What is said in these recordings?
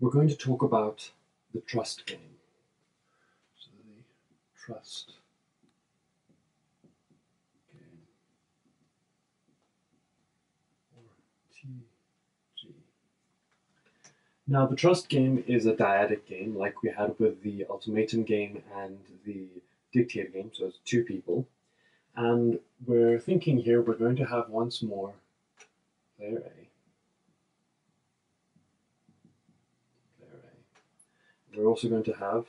we're going to talk about the trust game. So the trust game, or TG. Now the trust game is a dyadic game like we had with the ultimatum game and the dictator game, so it's two people. And we're thinking here we're going to have once more player A we're also going to have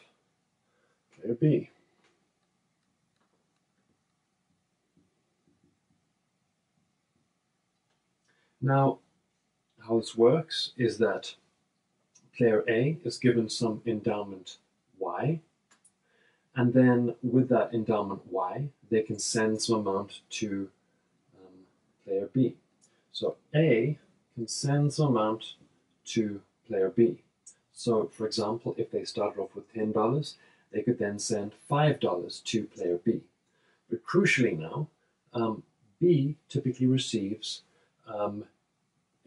player B. Now, how this works is that player A is given some endowment Y, and then with that endowment Y, they can send some amount to um, player B. So A can send some amount to player B. So, for example, if they started off with $10, they could then send $5 to player B. But crucially now, um, B typically receives um,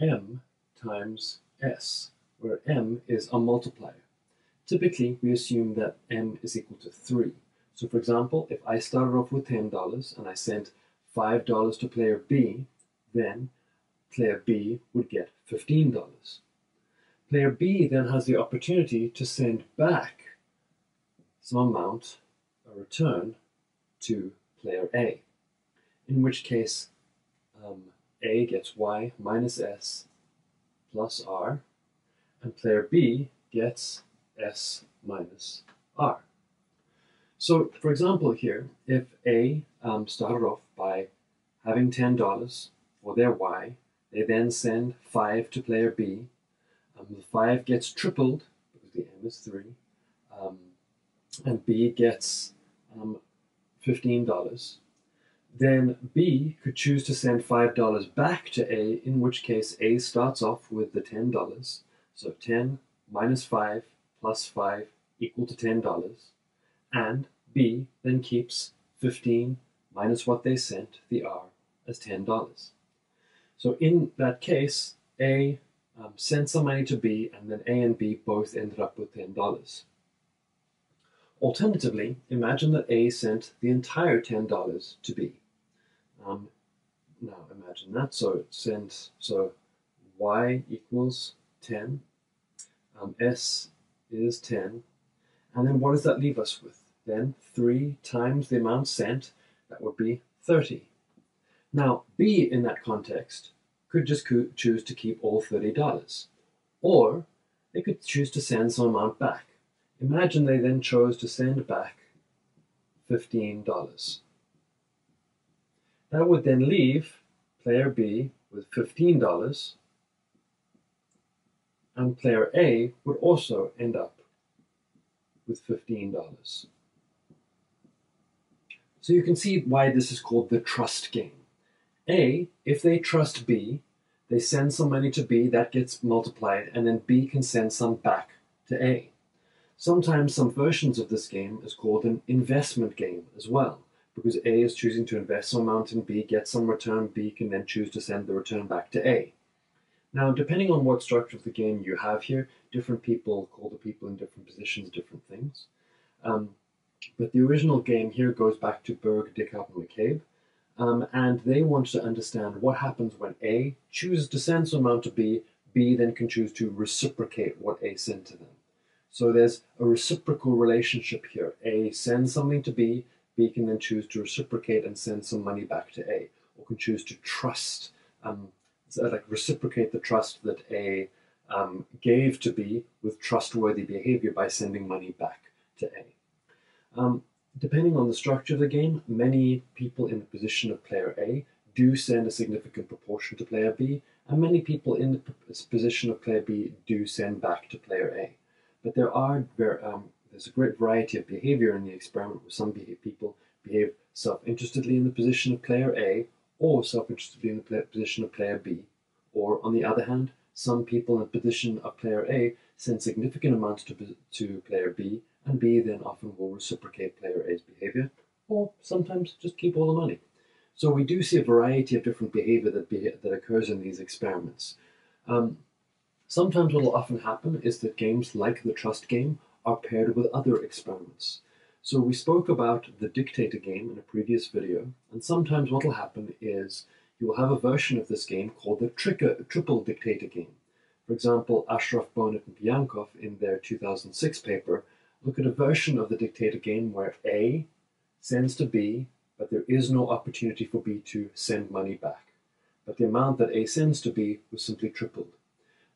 M times S, where M is a multiplier. Typically, we assume that M is equal to 3. So for example, if I started off with $10 and I sent $5 to player B, then player B would get $15. Player B then has the opportunity to send back some amount, a return, to player A, in which case um, A gets Y minus S plus R, and player B gets S minus R. So, for example, here, if A um, started off by having $10 for their Y, they then send 5 to player B, um, the 5 gets tripled because the m is 3. Um, and B gets um, $15. Then B could choose to send $5 back to A, in which case A starts off with the $10. So 10 minus 5 plus 5 equal to $10. And B then keeps 15 minus what they sent, the R, as $10. So in that case, A um, sent some money to B, and then A and B both ended up with $10. Alternatively, imagine that A sent the entire $10 to B. Um, now imagine that. So it sent, so Y equals 10, um, S is 10, and then what does that leave us with? Then 3 times the amount sent, that would be 30. Now, B in that context could just choose to keep all $30. Or they could choose to send some amount back. Imagine they then chose to send back $15. That would then leave player B with $15 and player A would also end up with $15. So you can see why this is called the trust game. A, if they trust B, they send some money to B, that gets multiplied, and then B can send some back to A. Sometimes some versions of this game is called an investment game as well, because A is choosing to invest some amount in B, get some return, B can then choose to send the return back to A. Now, depending on what structure of the game you have here, different people call the people in different positions different things. Um, but the original game here goes back to Berg, Dickhaut, and McCabe, um, and they want to understand what happens when A chooses to send some amount to B, B then can choose to reciprocate what A sent to them. So there's a reciprocal relationship here. A sends something to B, B can then choose to reciprocate and send some money back to A, or can choose to trust, um, so like reciprocate the trust that A um, gave to B with trustworthy behavior by sending money back to A. Um, Depending on the structure of the game, many people in the position of player A do send a significant proportion to player B, and many people in the position of player B do send back to player A. But there are um, there's a great variety of behavior in the experiment where some people behave self-interestedly in the position of player A or self-interestedly in the position of player B. Or on the other hand, some people in the position of player A send significant amounts to, to player B and B then often will reciprocate player A's behavior, or sometimes just keep all the money. So we do see a variety of different behavior that, be, that occurs in these experiments. Um, Sometimes what will often happen is that games like the trust game are paired with other experiments. So we spoke about the dictator game in a previous video, and sometimes what will happen is you will have a version of this game called the tricker, triple dictator game. For example, Ashraf Bohnet and Piankov in their 2006 paper look at a version of the dictator game where A sends to B, but there is no opportunity for B to send money back. But the amount that A sends to B was simply tripled.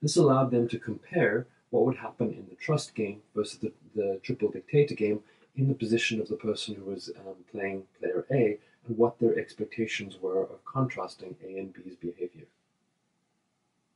This allowed them to compare what would happen in the trust game versus the, the triple dictator game in the position of the person who was um, playing player A and what their expectations were of contrasting A and B's behavior.